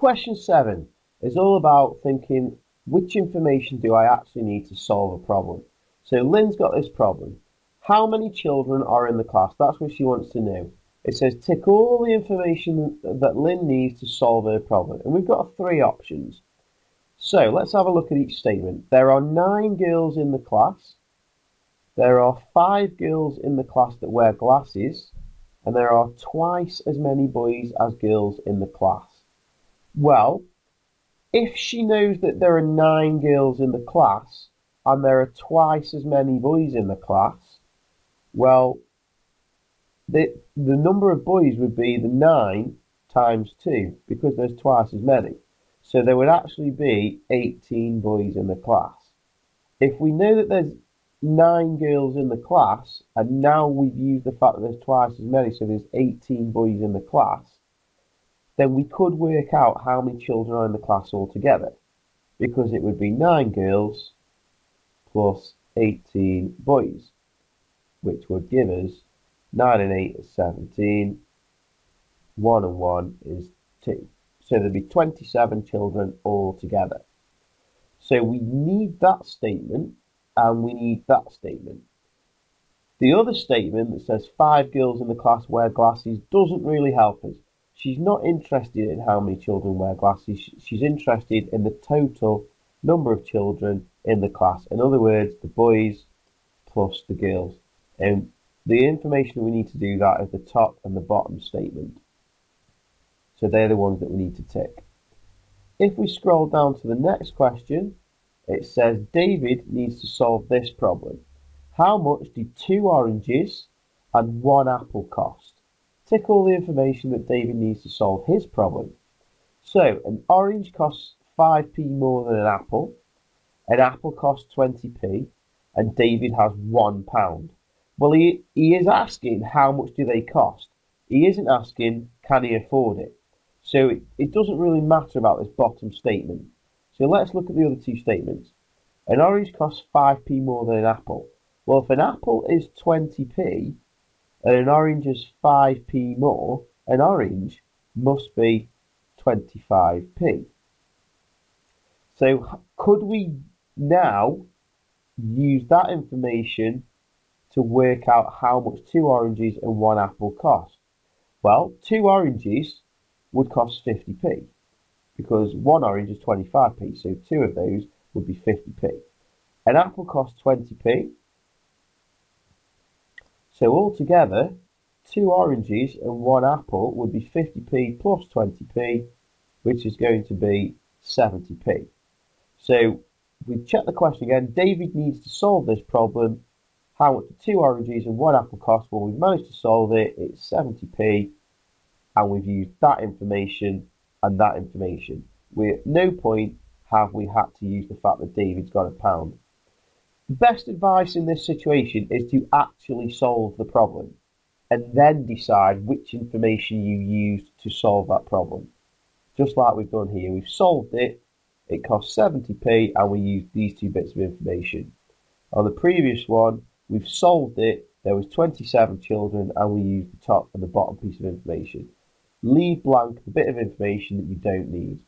Question seven is all about thinking which information do I actually need to solve a problem? So Lynn's got this problem. How many children are in the class? That's what she wants to know. It says tick all the information that Lynn needs to solve her problem. And we've got three options. So let's have a look at each statement. There are nine girls in the class. There are five girls in the class that wear glasses. And there are twice as many boys as girls in the class. Well, if she knows that there are nine girls in the class and there are twice as many boys in the class, well, the, the number of boys would be the nine times two because there's twice as many. So there would actually be 18 boys in the class. If we know that there's nine girls in the class and now we've used the fact that there's twice as many, so there's 18 boys in the class, then we could work out how many children are in the class altogether because it would be 9 girls plus 18 boys which would give us 9 and 8 is 17 1 and 1 is 2 so there'd be 27 children altogether. So we need that statement and we need that statement. The other statement that says five girls in the class wear glasses doesn't really help us She's not interested in how many children wear glasses. She's interested in the total number of children in the class. In other words, the boys plus the girls. And the information we need to do that is the top and the bottom statement. So they're the ones that we need to tick. If we scroll down to the next question, it says David needs to solve this problem. How much do two oranges and one apple cost? Tick all the information that David needs to solve his problem. So, an orange costs 5p more than an apple, an apple costs 20p, and David has £1. Well, he, he is asking how much do they cost. He isn't asking can he afford it. So it, it doesn't really matter about this bottom statement. So let's look at the other two statements. An orange costs 5p more than an apple. Well, if an apple is 20p, and an orange is 5p more, an orange must be 25p. So could we now use that information to work out how much two oranges and one apple cost? Well, two oranges would cost 50p because one orange is 25p, so two of those would be 50p. An apple costs 20p, so altogether, two oranges and one apple would be 50p plus 20p, which is going to be 70p. So we check the question again. David needs to solve this problem. How much do two oranges and one apple cost? Well, we've managed to solve it. It's 70p, and we've used that information and that information. We at no point have we had to use the fact that David's got a pound. Best advice in this situation is to actually solve the problem and then decide which information you use to solve that problem. Just like we've done here, we've solved it, it cost 70p and we used these two bits of information. On the previous one, we've solved it, there was 27 children and we used the top and the bottom piece of information. Leave blank the bit of information that you don't need.